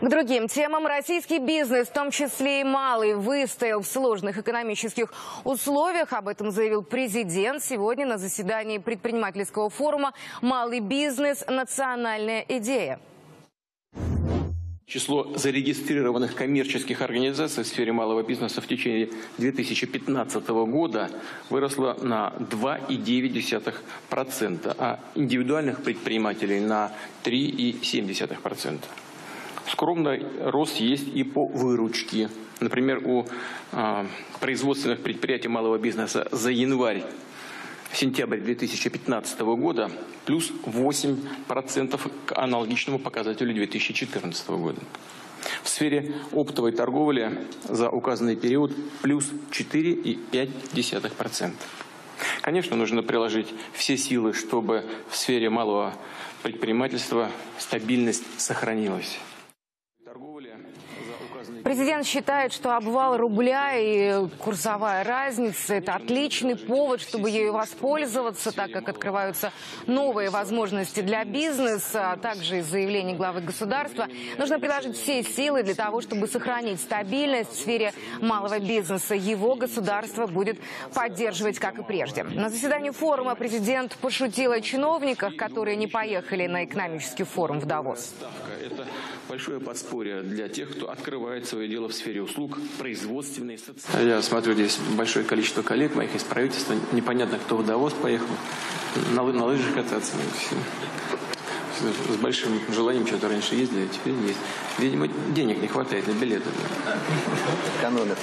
К другим темам российский бизнес, в том числе и малый, выстоял в сложных экономических условиях. Об этом заявил президент сегодня на заседании предпринимательского форума «Малый бизнес. Национальная идея». Число зарегистрированных коммерческих организаций в сфере малого бизнеса в течение 2015 года выросло на 2,9%, а индивидуальных предпринимателей на 3,7%. Скромный рост есть и по выручке. Например, у э, производственных предприятий малого бизнеса за январь сентябрь 2015 года плюс 8% к аналогичному показателю 2014 года. В сфере оптовой торговли за указанный период плюс 4,5%. Конечно, нужно приложить все силы, чтобы в сфере малого предпринимательства стабильность сохранилась. Президент считает, что обвал рубля и курсовая разница – это отличный повод, чтобы ею воспользоваться, так как открываются новые возможности для бизнеса, а также из заявлений главы государства. Нужно приложить все силы для того, чтобы сохранить стабильность в сфере малого бизнеса. Его государство будет поддерживать, как и прежде. На заседании форума президент пошутил о чиновниках, которые не поехали на экономический форум в Давос. Большое подспорье для тех, кто открывает свое дело в сфере услуг, производственной, социальной. Я смотрю, здесь большое количество коллег моих из правительства. Непонятно, кто в Давос поехал. На, на лыжах кататься. С большим желанием что-то раньше ездили, а теперь есть. Видимо, денег не хватает на билеты. Экономят.